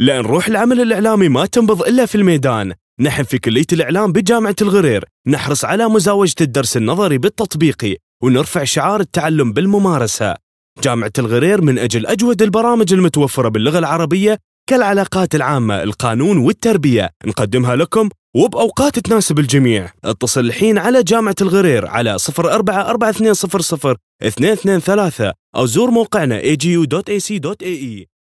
لأن روح العمل الإعلامي ما تنبض إلا في الميدان. نحن في كلية الإعلام بجامعة الغرير. نحرص على مزاوجة الدرس النظري بالتطبيقي ونرفع شعار التعلم بالممارسة. جامعة الغرير من أجل أجود البرامج المتوفرة باللغة العربية كالعلاقات العامة القانون والتربية. نقدمها لكم وبأوقات تناسب الجميع. اتصل الحين على جامعة الغرير على 044200 223 أو زور موقعنا agu.ac.ae